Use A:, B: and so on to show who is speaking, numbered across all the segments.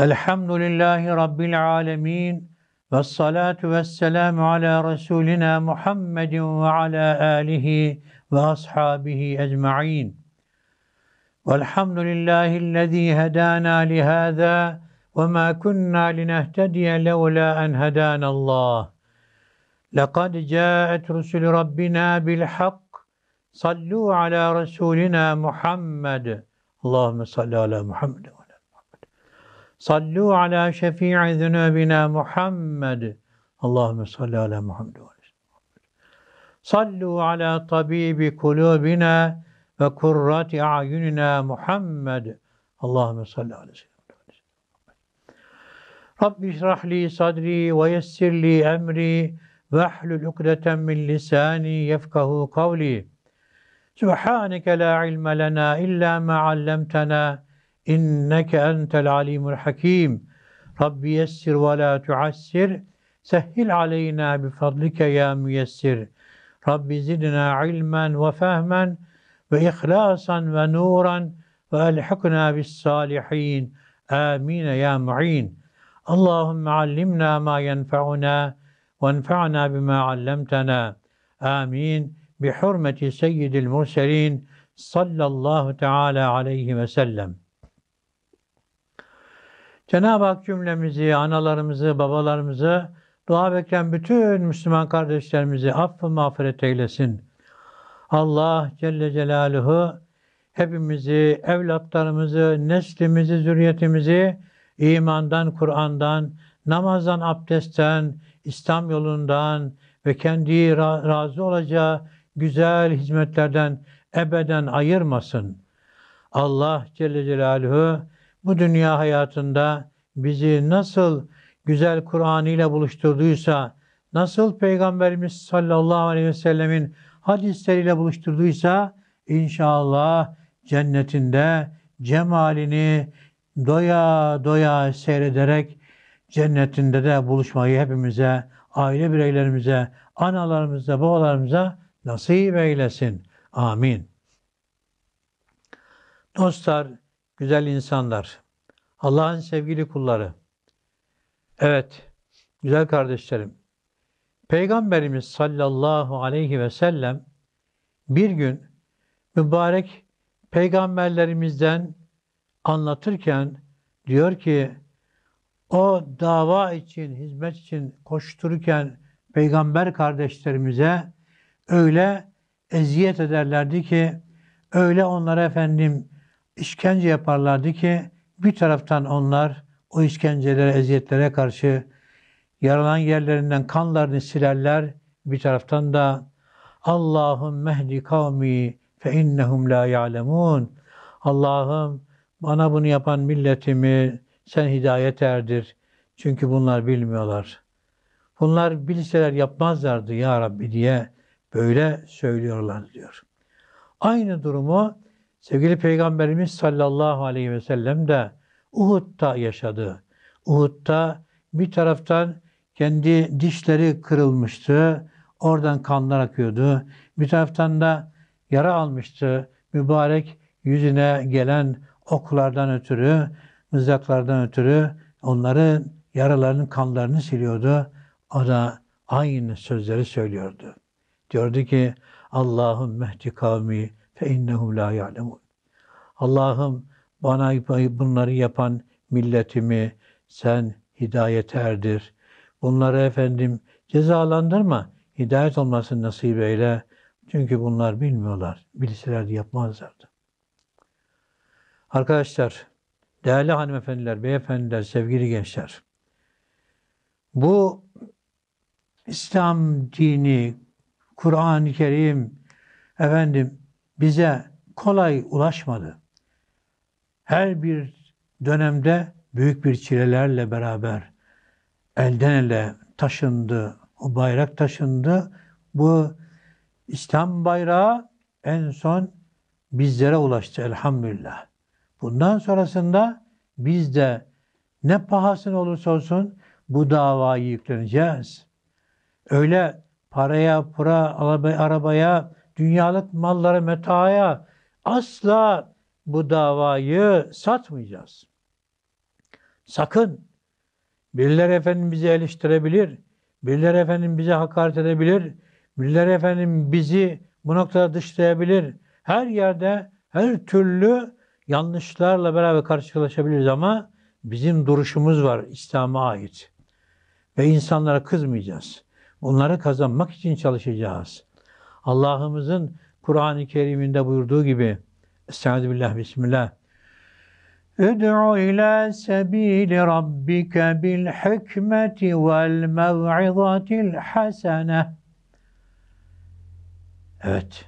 A: الحمد لله رب العالمين والصلاة والسلام على رسولنا محمد وعلى آله وأصحابه أجمعين. والحمد لله الذي هدانا لهذا وما كنا لنهتدي لولا أن هدانا الله. لقد جاءت رسل ربنا بالحق صلوا على رسولنا محمد. اللهم صل على محمد. صلوا على شفيع ذنوبنا محمد. اللهم صل على محمد وعلى صلوا على طبيب قلوبنا وكرة أعيننا محمد. اللهم صل على سيدنا محمد. رب اشرح لي صدري ويسر لي أمري واحلل عقدة من لساني يفقه قولي. سبحانك لا علم لنا إلا ما علمتنا إنك أنت العليم الحكيم. رب يسر ولا تعسر سهل علينا بفضلك يا ميسر. رب زدنا علما وفهما وإخلاصا ونورا وألحقنا بالصالحين. آمين يا معين. اللهم علمنا ما ينفعنا وانفعنا بما علمتنا. آمين. بحرمة سيد المرسلين صلى الله تعالى عليه وسلم. Cenab-ı Hak cümlemizi, analarımızı, babalarımızı, dua bekleyen bütün Müslüman kardeşlerimizi affı mağfiret eylesin. Allah Celle Celaluhu hepimizi, evlatlarımızı, neslimizi, zürriyetimizi imandan, Kur'an'dan, namazdan, abdestten, İslam yolundan ve kendi razı olacağı güzel hizmetlerden ebeden ayırmasın. Allah Celle Celaluhu bu dünya hayatında bizi nasıl güzel Kur'an ile buluşturduysa, nasıl Peygamberimiz sallallahu aleyhi ve sellemin hadisleriyle buluşturduysa inşallah cennetinde cemalini doya doya seyrederek cennetinde de buluşmayı hepimize, aile bireylerimize, analarımıza, babalarımıza nasip eylesin. Amin. Dostlar, güzel insanlar, Allah'ın sevgili kulları. Evet, güzel kardeşlerim. Peygamberimiz sallallahu aleyhi ve sellem bir gün mübarek peygamberlerimizden anlatırken diyor ki o dava için, hizmet için koştururken peygamber kardeşlerimize öyle eziyet ederlerdi ki öyle onlara efendim işkence yaparlardı ki bir taraftan onlar o işkencelere, eziyetlere karşı yaralan yerlerinden kanlarını silerler. Bir taraftan da Allahum mehdi kavmi fe innehum la ya'lemun. Allah'ım bana bunu yapan milletimi sen hidayet erdir. Çünkü bunlar bilmiyorlar. Bunlar bilseler yapmazlardı ya Rabbi diye böyle söylüyorlar diyor. Aynı durumu Sevgili Peygamberimiz sallallahu aleyhi ve sellem de Uhud'da yaşadı. Uhud'da bir taraftan kendi dişleri kırılmıştı. Oradan kanlar akıyordu. Bir taraftan da yara almıştı. Mübarek yüzüne gelen oklardan ötürü, mızraklardan ötürü onların yaralarının kanlarını siliyordu. O da aynı sözleri söylüyordu. Diyordu ki Allah'ım mehdi kavmi fe innehum la. Allah'ım bana bunları yapan milletimi sen hidayet erdir. Bunları efendim cezalandırma. Hidayet olmasını nasip eyle. Çünkü bunlar bilmiyorlar. Bilselerdi yapmazlardı. Arkadaşlar, değerli hanımefendiler, beyefendiler, sevgili gençler. Bu İslam dini, Kur'an-ı Kerim efendim bize kolay ulaşmadı. Her bir dönemde büyük bir çilelerle beraber elden ele taşındı, o bayrak taşındı. Bu İslam bayrağı en son bizlere ulaştı elhamdülillah. Bundan sonrasında biz de ne pahasına olursa olsun bu davayı yükleneceğiz. Öyle paraya, pura, arabaya, dünyalık mallara, metaaya asla bu davayı satmayacağız. Sakın. Birileri efendim bizi eleştirebilir. Birileri efendim bize hakaret edebilir. Birileri efendim bizi bu noktada dışlayabilir. Her yerde her türlü yanlışlarla beraber karşılaşabiliriz ama bizim duruşumuz var İslam'a ait. Ve insanlara kızmayacağız. Bunları kazanmak için çalışacağız. Allah'ımızın Kur'an-ı Kerim'inde buyurduğu gibi Estaizu billah, bismillah. Üd'u ila sebili rabbike bil hikmeti vel mev'izatil hasene. Evet,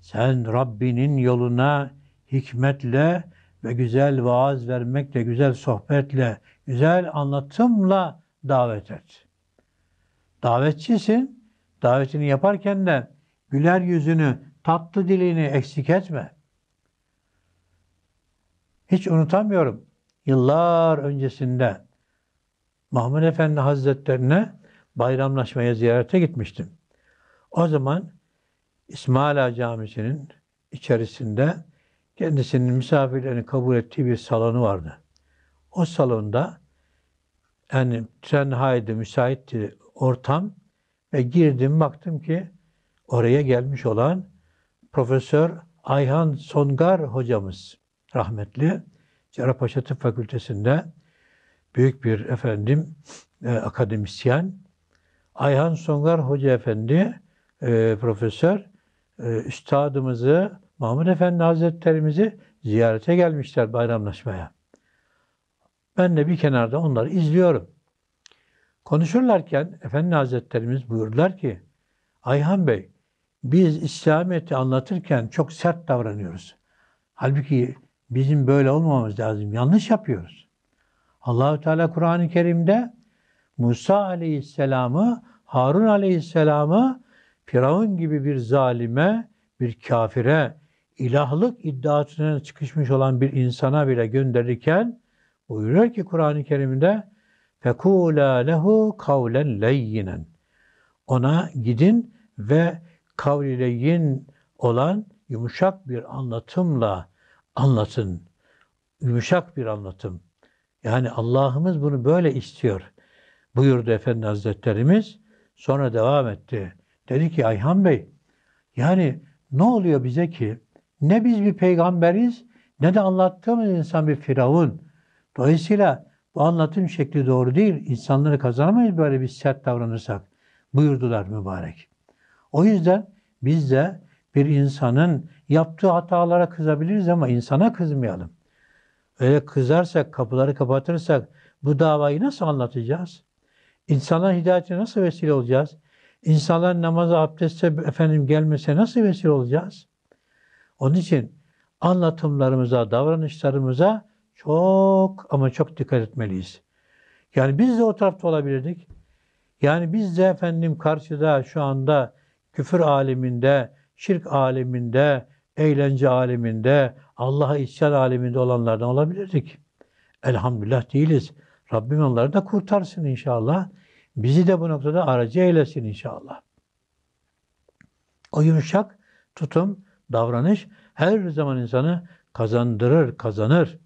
A: sen Rabbinin yoluna hikmetle ve güzel vaaz vermekle, güzel sohbetle, güzel anlatımla davet et. Davetçisin, davetini yaparken de güler yüzünü, tatlı dilini eksik etme. Hiç unutamıyorum. Yıllar öncesinde Mahmud Efendi Hazretlerine bayramlaşmaya ziyarete gitmiştim. O zaman İsmaila Camisi'nin içerisinde kendisinin misafirlerini kabul ettiği bir salonu vardı. O salonda yani tenhaydı, müsaitti ortam ve girdim baktım ki oraya gelmiş olan Profesör Ayhan Songar hocamız rahmetli Cerrahpaşa Tıp Fakültesi'nde büyük bir efendim e, akademisyen Ayhan Songar Hoca Efendi e, profesör e, üstadımızı Mahmud Efendi Hazretlerimizi ziyarete gelmişler bayramlaşmaya. Ben de bir kenarda onları izliyorum. Konuşurlarken Efendi Hazretlerimiz buyurdular ki Ayhan Bey biz İslamiyet'i anlatırken çok sert davranıyoruz. Halbuki bizim böyle olmamamız lazım. Yanlış yapıyoruz. Allahü Teala Kur'an-ı Kerim'de Musa Aleyhisselam'ı, Harun Aleyhisselam'ı Firavun gibi bir zalime, bir kafire, ilahlık iddiasına çıkışmış olan bir insana bile gönderirken buyuruyor ki Kur'an-ı Kerim'de فَكُولَا lehu kavlen leyyinen Ona gidin ve kavli leyyin olan yumuşak bir anlatımla anlatın. Yumuşak bir anlatım. Yani Allah'ımız bunu böyle istiyor. Buyurdu Efendi Hazretlerimiz. Sonra devam etti. Dedi ki Ayhan Bey, yani ne oluyor bize ki ne biz bir peygamberiz ne de anlattığımız insan bir firavun. Dolayısıyla bu anlatım şekli doğru değil. İnsanları kazanamayız böyle bir sert davranırsak. Buyurdular mübarek. O yüzden biz de bir insanın yaptığı hatalara kızabiliriz ama insana kızmayalım. Öyle kızarsak, kapıları kapatırsak bu davayı nasıl anlatacağız? İnsanların hidayetine nasıl vesile olacağız? İnsanların namaza, abdeste efendim gelmese nasıl vesile olacağız? Onun için anlatımlarımıza, davranışlarımıza çok ama çok dikkat etmeliyiz. Yani biz de o tarafta olabilirdik. Yani biz de efendim karşıda şu anda küfür aleminde, şirk aleminde, eğlence aleminde, Allah'a isyan aleminde olanlardan olabilirdik. Elhamdülillah değiliz. Rabbim onları da kurtarsın inşallah. Bizi de bu noktada aracı eylesin inşallah. O yumuşak tutum, davranış her zaman insanı kazandırır, kazanır.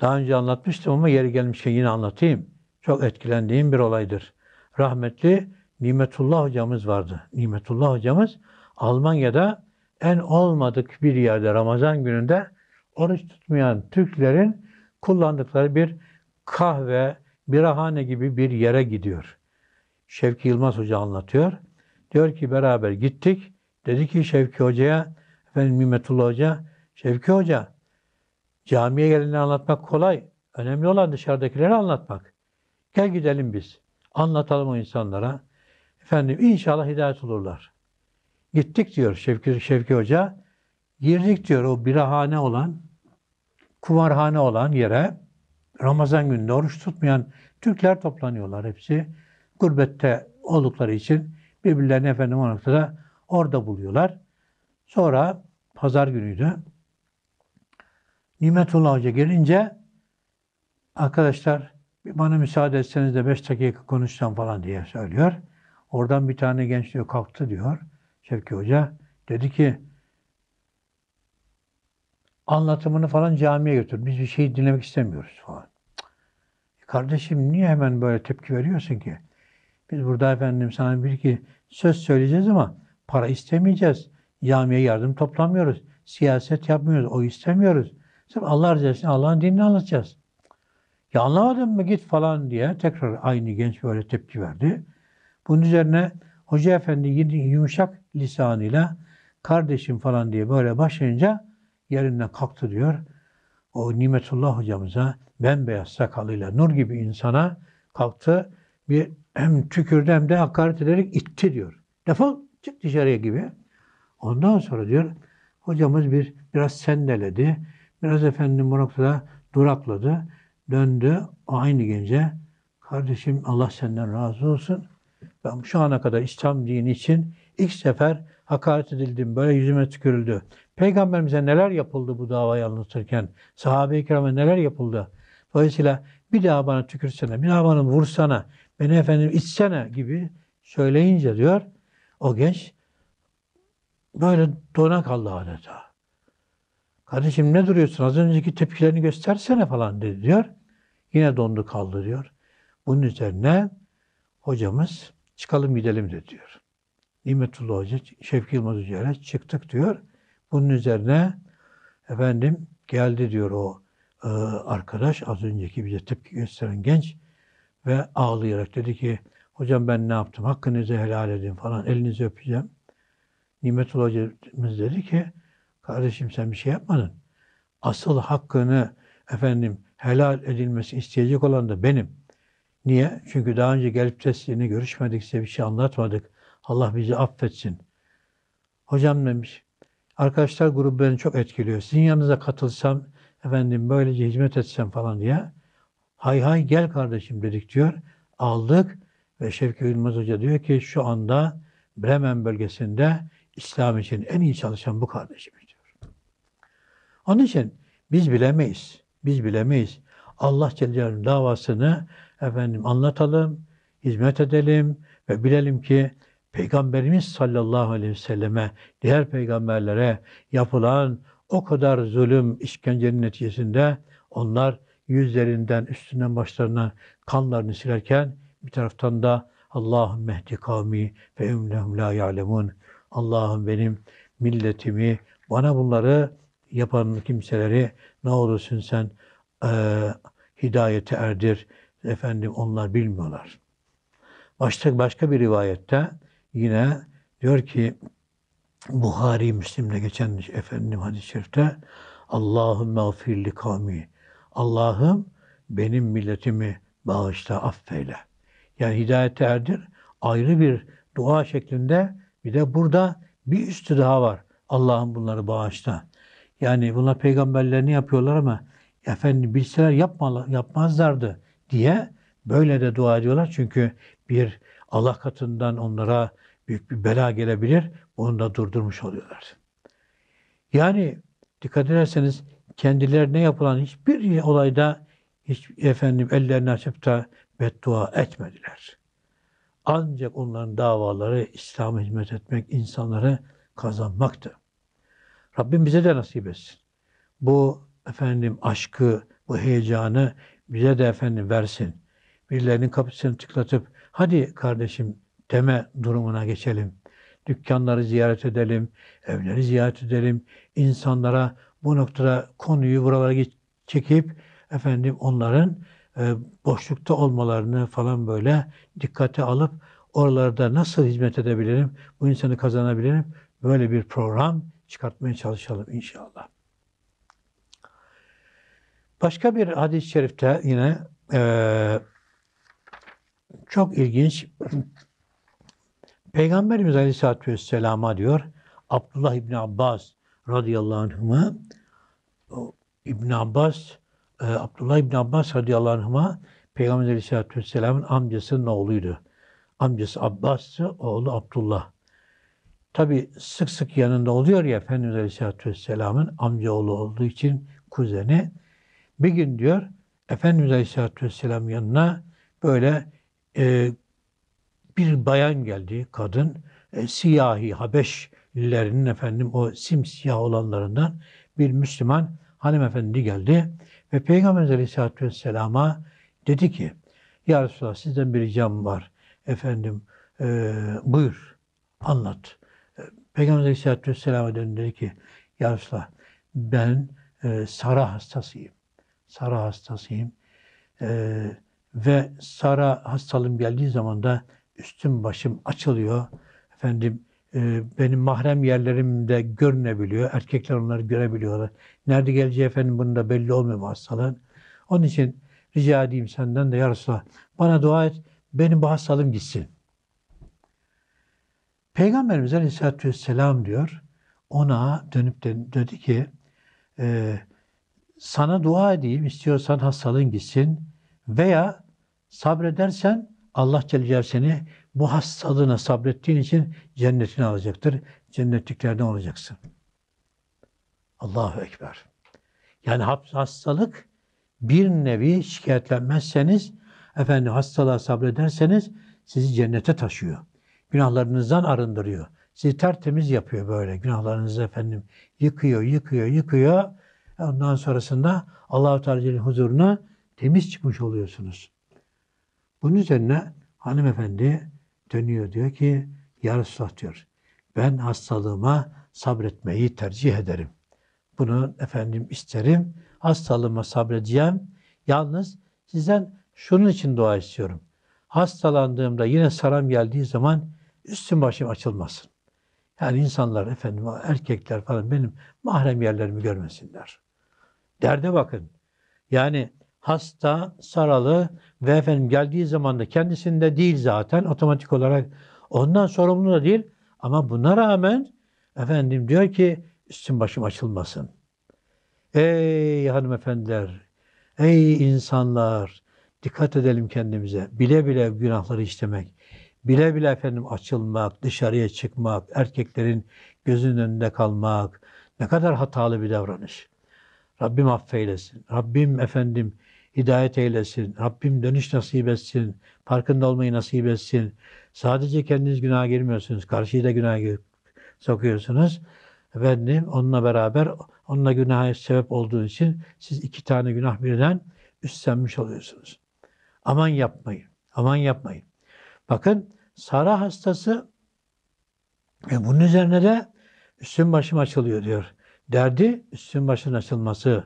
A: Daha önce anlatmıştım ama yeri gelmişken yine anlatayım. Çok etkilendiğim bir olaydır. Rahmetli Nimetullah hocamız vardı. Nimetullah hocamız Almanya'da en olmadık bir yerde Ramazan gününde oruç tutmayan Türklerin kullandıkları bir kahve, birahane gibi bir yere gidiyor. Şevki Yılmaz Hoca anlatıyor. Diyor ki beraber gittik. Dedi ki Şevki Hoca'ya, efendim Nimetullah Hoca, Şevki Hoca, camiye gelenleri anlatmak kolay. Önemli olan dışarıdakileri anlatmak. Gel gidelim biz. Anlatalım o insanlara. Efendim inşallah hidayet olurlar. Gittik diyor Şevki, Şevki Hoca. Girdik diyor o birahane olan, kumarhane olan yere. Ramazan gününde oruç tutmayan Türkler toplanıyorlar hepsi. Gurbette oldukları için birbirlerini efendim o noktada orada buluyorlar. Sonra pazar günüydü. Nimetullah Hoca gelince arkadaşlar bana müsaade etseniz de beş dakika konuşsam falan diye söylüyor. Oradan bir tane genç diyor kalktı diyor. Şevki Hoca dedi ki anlatımını falan camiye götür. Biz bir şey dinlemek istemiyoruz falan. Cık. Kardeşim niye hemen böyle tepki veriyorsun ki? Biz burada efendim sana bir iki söz söyleyeceğiz ama para istemeyeceğiz. Camiye yardım toplamıyoruz. Siyaset yapmıyoruz. O istemiyoruz. Sırf Allah rızası Allah'ın dinini anlatacağız. Ya anlamadın mı git falan diye tekrar aynı genç böyle tepki verdi. Bunun üzerine Hoca Efendi yumuşak lisanıyla kardeşim falan diye böyle başlayınca yerinden kalktı diyor. O Nimetullah hocamıza bembeyaz sakalıyla nur gibi insana kalktı. Bir hem tükürdü hem de hakaret ederek itti diyor. Defol çık dışarıya gibi. Ondan sonra diyor hocamız bir biraz sendeledi. Biraz efendim bu durakladı. Döndü aynı gence. Kardeşim Allah senden razı olsun. Ben şu ana kadar İslam dini için ilk sefer hakaret edildim. Böyle yüzüme tükürüldü. Peygamberimize neler yapıldı bu davayı anlatırken? Sahabe-i kirama neler yapıldı? Dolayısıyla bir daha bana tükürsene, bir daha bana vursana, beni efendim içsene gibi söyleyince diyor, o genç böyle dona kaldı adeta. Kardeşim ne duruyorsun? Az önceki tepkilerini göstersene falan dedi diyor. Yine dondu kaldı diyor. Bunun üzerine hocamız çıkalım gidelim de diyor. Nimetullah Hoca, Şevki Yılmaz Hoca ile çıktık diyor. Bunun üzerine efendim geldi diyor o e, arkadaş az önceki bize tepki gösteren genç ve ağlayarak dedi ki hocam ben ne yaptım hakkınızı helal edin falan elinizi öpeceğim. Nimetullah Hocamız dedi ki kardeşim sen bir şey yapmadın. Asıl hakkını efendim helal edilmesi isteyecek olan da benim. Niye? Çünkü daha önce gelip sizinle görüşmedik, size bir şey anlatmadık. Allah bizi affetsin. Hocam demiş, arkadaşlar grubu beni çok etkiliyor. Sizin yanınıza katılsam, efendim böylece hizmet etsem falan diye. Hay hay gel kardeşim dedik diyor. Aldık ve Şevki Yılmaz Hoca diyor ki şu anda Bremen bölgesinde İslam için en iyi çalışan bu kardeşimiz diyor. Onun için biz bilemeyiz. Biz bilemeyiz. Allah Celle Celaluhu'nun davasını efendim anlatalım, hizmet edelim ve bilelim ki Peygamberimiz sallallahu aleyhi ve selleme, diğer peygamberlere yapılan o kadar zulüm, işkencenin neticesinde onlar yüzlerinden, üstünden, başlarına kanlarını silerken bir taraftan da Allah'ım mehdi kavmi ve ümlehum la ya'lemun. Allah'ım benim milletimi, bana bunları yapan kimseleri ne olursun sen e, hidayete erdir. Efendim onlar bilmiyorlar. Başka, başka bir rivayette yine diyor ki Buhari Müslim'de geçen efendim hadis-i şerifte Allahümme afirli kavmi. Allah'ım benim milletimi bağışla, affeyle. Yani hidayete erdir. Ayrı bir dua şeklinde bir de burada bir üstü daha var. Allah'ım bunları bağışla. Yani bunlar peygamberlerini yapıyorlar ama efendim bilseler yapma, yapmazlardı diye böyle de dua ediyorlar. Çünkü bir Allah katından onlara büyük bir bela gelebilir. Onu da durdurmuş oluyorlar. Yani dikkat ederseniz kendilerine yapılan hiçbir olayda hiç efendim ellerini açıp da beddua etmediler. Ancak onların davaları İslam'a hizmet etmek, insanları kazanmaktı. Rabbim bize de nasip etsin. Bu efendim aşkı, bu heyecanı bize de efendim versin. Birilerinin kapısını tıklatıp hadi kardeşim deme durumuna geçelim. Dükkanları ziyaret edelim, evleri ziyaret edelim. İnsanlara bu noktada konuyu buralara çekip efendim onların e, boşlukta olmalarını falan böyle dikkate alıp oralarda nasıl hizmet edebilirim, bu insanı kazanabilirim böyle bir program çıkartmaya çalışalım inşallah. Başka bir hadis-i şerifte yine e, çok ilginç Peygamberimiz Aleyhisselatü Vesselam'a diyor Abdullah İbni Abbas radıyallahu anhuma İbn Abbas e, Abdullah İbni Abbas radıyallahu anhuma Peygamber Aleyhisselatü Vesselam'ın amcasının oğluydu. Amcası Abbas'tı, oğlu Abdullah. Tabi sık sık yanında oluyor ya Efendimiz Aleyhisselatü Vesselam'ın amcaoğlu olduğu için kuzeni. Bir gün diyor Efendimiz Aleyhisselatü Vesselam yanına böyle e, bir bayan geldi, kadın. E, siyahi, Habeşlilerinin efendim o simsiyah olanlarından bir Müslüman hanımefendi geldi ve Peygamber Aleyhisselatü Vesselam'a dedi ki Ya Resulallah sizden bir ricam var. Efendim e, buyur anlat. E, Peygamber Aleyhisselatü Vesselam'a dedi ki Ya Resulallah ben e, Sara hastasıyım. Sara hastasıyım. E, ve Sara hastalığım geldiği zaman da üstüm başım açılıyor. Efendim e, benim mahrem yerlerimde görünebiliyor. Erkekler onları görebiliyorlar. Nerede geleceği efendim bunun da belli olmuyor bu hastalığın. Onun için rica edeyim senden de ya Resulallah bana dua et benim bu hastalığım gitsin. Peygamberimiz Aleyhisselatü Vesselam diyor ona dönüp de dedi ki e, sana dua edeyim istiyorsan hastalığın gitsin veya sabredersen Allah Celle Celaluhu seni bu hastalığına sabrettiğin için cennetini alacaktır. Cennetliklerden olacaksın. Allahu Ekber. Yani hastalık bir nevi şikayetlenmezseniz, efendim hastalığa sabrederseniz sizi cennete taşıyor. Günahlarınızdan arındırıyor. Sizi tertemiz yapıyor böyle. Günahlarınızı efendim yıkıyor, yıkıyor, yıkıyor. Ondan sonrasında Allahu Teala'nın huzuruna temiz çıkmış oluyorsunuz. Bunun üzerine hanımefendi dönüyor diyor ki Ya Resulallah diyor ben hastalığıma sabretmeyi tercih ederim. Bunu efendim isterim. Hastalığıma sabredeceğim. Yalnız sizden şunun için dua istiyorum. Hastalandığımda yine saram geldiği zaman üstüm başım açılmasın. Yani insanlar efendim erkekler falan benim mahrem yerlerimi görmesinler. Derde bakın. Yani hasta, saralı ve efendim geldiği zaman da kendisinde değil zaten otomatik olarak ondan sorumlu da değil ama buna rağmen efendim diyor ki üstüm başım açılmasın. Ey hanımefendiler, ey insanlar dikkat edelim kendimize. Bile bile günahları işlemek, bile bile efendim açılmak, dışarıya çıkmak, erkeklerin gözünün önünde kalmak ne kadar hatalı bir davranış. Rabbim affeylesin. Rabbim efendim hidayet eylesin. Rabbim dönüş nasip etsin. Farkında olmayı nasip etsin. Sadece kendiniz günaha girmiyorsunuz. Karşıyı da günaha sokuyorsunuz. Efendim onunla beraber onunla günaha sebep olduğu için siz iki tane günah birden üstlenmiş oluyorsunuz. Aman yapmayın. Aman yapmayın. Bakın Sara hastası ve bunun üzerine de üstün başım açılıyor diyor. Derdi üstün başın açılması.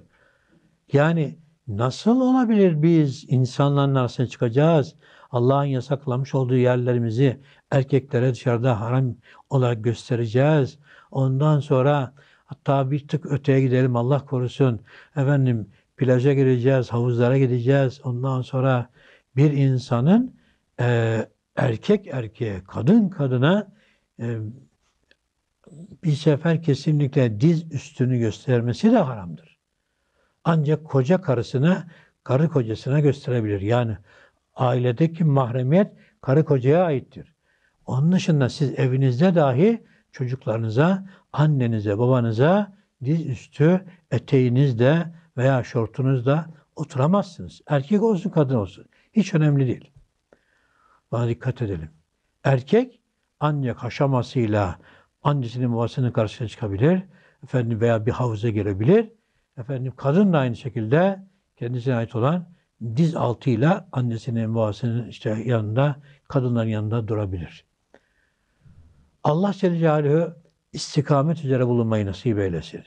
A: Yani Nasıl olabilir biz insanların arasına çıkacağız? Allah'ın yasaklamış olduğu yerlerimizi erkeklere dışarıda haram olarak göstereceğiz. Ondan sonra hatta bir tık öteye gidelim Allah korusun. Efendim plaja gireceğiz, havuzlara gideceğiz. Ondan sonra bir insanın e, erkek erkeğe, kadın kadına e, bir sefer kesinlikle diz üstünü göstermesi de haramdır ancak koca karısına, karı kocasına gösterebilir. Yani ailedeki mahremiyet karı kocaya aittir. Onun dışında siz evinizde dahi çocuklarınıza, annenize, babanıza diz üstü eteğinizde veya şortunuzda oturamazsınız. Erkek olsun, kadın olsun. Hiç önemli değil. Bana dikkat edelim. Erkek ancak haşamasıyla annesinin babasının karşısına çıkabilir. Efendim veya bir havuza girebilir. Efendim kadın da aynı şekilde kendisine ait olan diz altıyla annesinin babasının işte yanında, kadınların yanında durabilir. Allah Celle Celaluhu istikamet üzere bulunmayı nasip eylesin.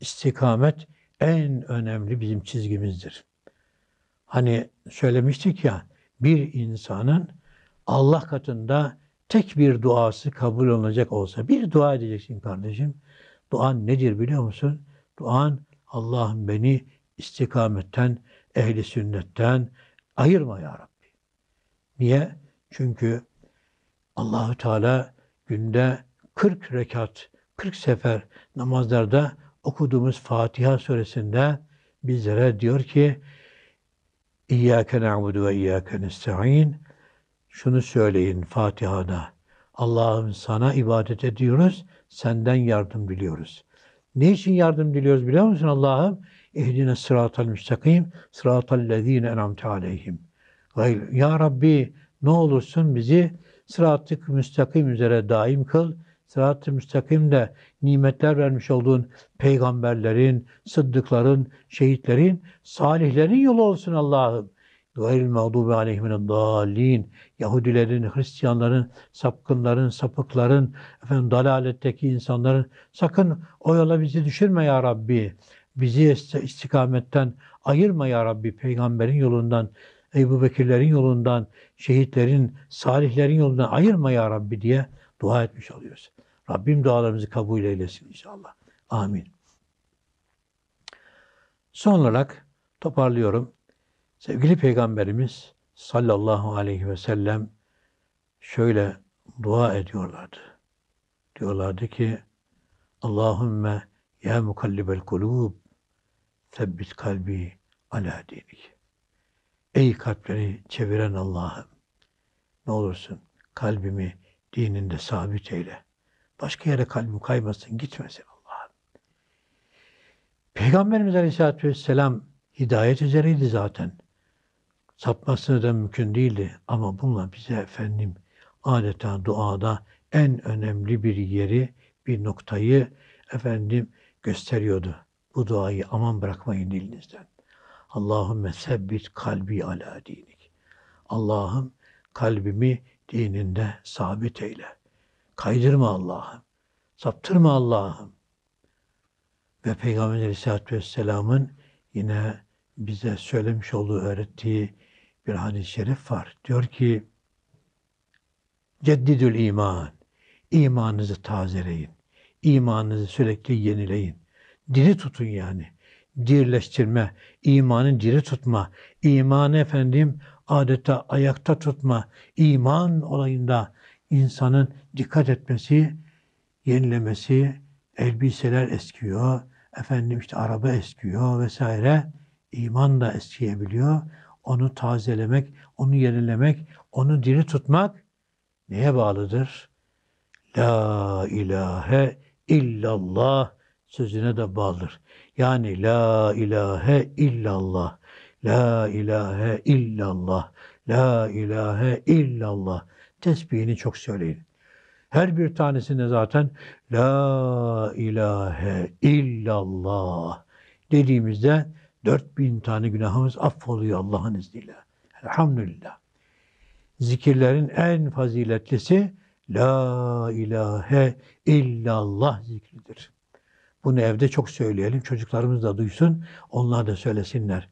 A: İstikamet en önemli bizim çizgimizdir. Hani söylemiştik ya, bir insanın Allah katında tek bir duası kabul olacak olsa, bir dua edeceksin kardeşim. Duan nedir biliyor musun? Duan Allah'ım beni istikametten, ehli sünnetten ayırma ya Rabbi. Niye? Çünkü Allahü Teala günde 40 rekat, 40 sefer namazlarda okuduğumuz Fatiha suresinde bizlere diyor ki İyyâke na'budu ve iyyâke nesta'in şunu söyleyin Fatiha'da. Allah'ım sana ibadet ediyoruz, senden yardım biliyoruz. Ne için yardım diliyoruz biliyor musun Allah'ım? İhdine sıratal müstakim, sıratal lezine enamte aleyhim. Ya Rabbi ne olursun bizi sıratlık müstakim üzere daim kıl. sırat-ı müstakimde nimetler vermiş olduğun peygamberlerin, sıddıkların, şehitlerin, salihlerin yolu olsun Allah'ım. Gayril mağdubi aleyhimin dalin. Yahudilerin, Hristiyanların, sapkınların, sapıkların, efendim dalaletteki insanların sakın o yola bizi düşürme ya Rabbi. Bizi istikametten ayırma ya Rabbi peygamberin yolundan, Ebu Bekirlerin yolundan, şehitlerin, salihlerin yolundan ayırma ya Rabbi diye dua etmiş oluyoruz. Rabbim dualarımızı kabul eylesin inşallah. Amin. Son olarak toparlıyorum. Sevgili Peygamberimiz sallallahu aleyhi ve sellem şöyle dua ediyorlardı. Diyorlardı ki Allahümme ya mukallibel kulub sebbit kalbi ala dinik. Ey kalpleri çeviren Allah'ım ne olursun kalbimi dininde sabit eyle. Başka yere kalbim kaymasın, gitmesin Allah'ım. Peygamberimiz Aleyhisselatü Vesselam hidayet üzereydi zaten. Sapması da mümkün değildi. Ama bununla bize efendim adeta duada en önemli bir yeri, bir noktayı efendim gösteriyordu. Bu duayı aman bırakmayın dilinizden. Allahümme sebbit kalbi ala dinik. Allah'ım kalbimi dininde sabit eyle. Kaydırma Allah'ım. Saptırma Allah'ım. Ve Peygamber Aleyhisselatü Vesselam'ın yine bize söylemiş olduğu, öğrettiği bir hadis-i şerif var. Diyor ki, Ceddidül iman. İmanınızı tazeleyin. İmanınızı sürekli yenileyin. Diri tutun yani. Dirleştirme, imanın diri tutma, imanı efendim adeta ayakta tutma, iman olayında insanın dikkat etmesi, yenilemesi, elbiseler eskiyor, efendim işte araba eskiyor vesaire. iman da eskiyebiliyor. Onu tazelemek, onu yenilemek, onu diri tutmak neye bağlıdır? La ilahe illallah sözüne de bağlıdır. Yani la ilahe illallah, la ilahe illallah, la ilahe illallah tesbihini çok söyleyin. Her bir tanesinde zaten La ilahe illallah dediğimizde 4000 tane günahımız affoluyor Allah'ın izniyle. Elhamdülillah. Zikirlerin en faziletlisi La ilahe illallah zikridir. Bunu evde çok söyleyelim. Çocuklarımız da duysun. Onlar da söylesinler.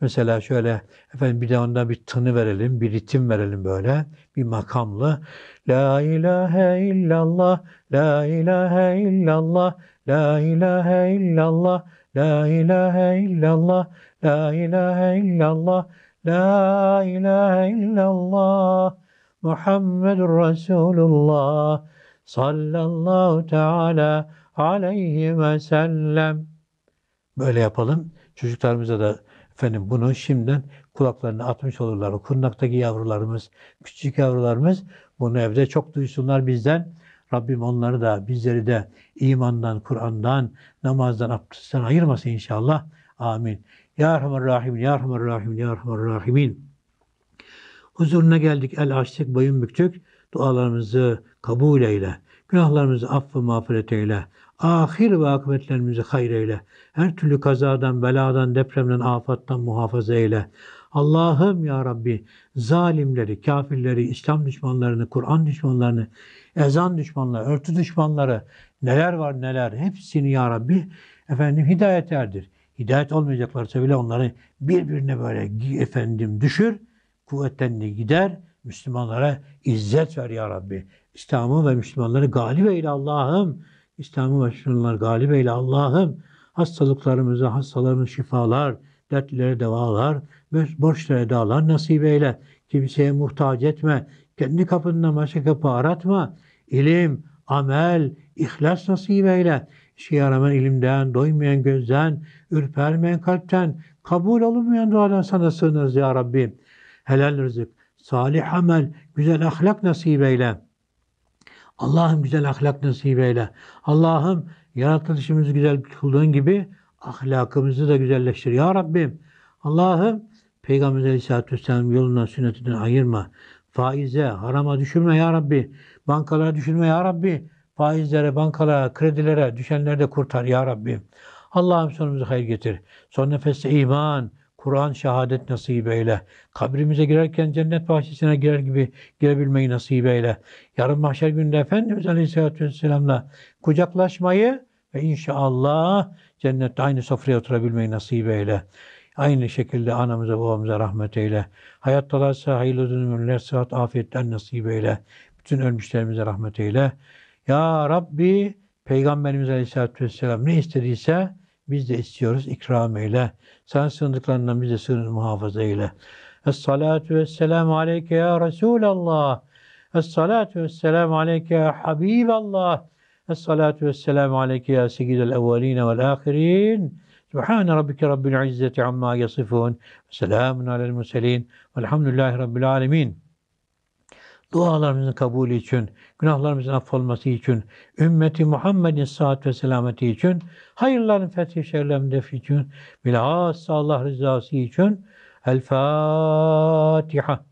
A: Mesela şöyle efendim bir de onda bir tını verelim, bir ritim verelim böyle. Bir makamlı. La ilahe illallah, la ilahe illallah, la ilahe illallah, la ilahe illallah, la ilahe illallah, la ilahe illallah. Muhammedur Resulullah sallallahu teala aleyhi ve sellem. Böyle yapalım. Çocuklarımıza da Efendim bunu şimdiden kulaklarına atmış olurlar. O kundaktaki yavrularımız, küçük yavrularımız bunu evde çok duysunlar bizden. Rabbim onları da bizleri de imandan, Kur'an'dan, namazdan, abdestten ayırmasın inşallah. Amin. Ya Rahman Rahim, Ya Rahman Rahim, Ya Rahman Rahimin. Huzuruna geldik, el açtık, boyun büktük. Dualarımızı kabul eyle. Günahlarımızı affı mağfiret eyle. Ahir ve akıbetlerimizi hayır eyle. Her türlü kazadan, beladan, depremden, afattan muhafaza eyle. Allah'ım ya Rabbi zalimleri, kafirleri, İslam düşmanlarını, Kur'an düşmanlarını, ezan düşmanları, örtü düşmanları neler var neler hepsini ya Rabbi efendim hidayet erdir. Hidayet olmayacaklarsa bile onları birbirine böyle efendim düşür, kuvvetlerini gider, Müslümanlara izzet ver ya Rabbi. İslam'ı ve Müslümanları galip eyle Allah'ım. İslam'ı Müslümanlar galip eyle Allah'ım. Hastalıklarımıza hastalarımız şifalar, dertlilere devalar, borçlara dağlar nasip eyle. Kimseye muhtaç etme. Kendi kapından başka kapı aratma. İlim, amel, ihlas nasip eyle. İşe yaramayan ilimden, doymayan gözden, ürpermeyen kalpten, kabul olunmayan duadan sana sığınırız ya Rabbi. Helal rızık, salih amel, güzel ahlak nasip eyle. Allah'ım güzel ahlak nasip eyle. Allah'ım yaratılışımızı güzel kıldığın gibi ahlakımızı da güzelleştir. Ya Rabbim Allah'ım Peygamber Aleyhisselatü Vesselam yolundan sünnetinden ayırma. Faize, harama düşürme ya Rabbi. Bankalara düşürme ya Rabbi. faizlere, bankalara, kredilere düşenleri de kurtar ya Rabbi. Allah'ım sonumuzu hayır getir. Son nefeste iman, Kur'an, şehadet nasip eyle. Kabrimize girerken cennet bahçesine girer gibi girebilmeyi nasip eyle. Yarın mahşer gününde Efendimiz Aleyhisselatü Vesselam'la kucaklaşmayı ve inşallah cennette aynı sofraya oturabilmeyi nasip eyle. Aynı şekilde anamıza babamıza rahmet eyle. Hayattalarsa hayırlı uzun ömürler, sıhhat, afiyetten nasip eyle. Bütün ölmüşlerimize rahmet eyle. Ya Rabbi Peygamberimiz Aleyhisselatü Vesselam ne istediyse biz de istiyoruz ikram eyle. Sen sığındıklarından bize sığınır muhafaza eyle. Es-salatu vesselamu aleyke ya Resulallah. Es-salatu vesselamu aleyke ya Habiballah. Es-salatu vesselamu aleyke ya seyyidel evveline vel ahirin. Subhane rabbike rabbil izzeti amma yasifun. Selamun alel murselin. Velhamdülillahi rabbil alemin dualarımızın kabulü için, günahlarımızın affolması için, ümmeti Muhammed'in sıhhat ve selameti için, hayırların fethi şerlerin defi için, bilhassa Allah rızası için El Fatiha.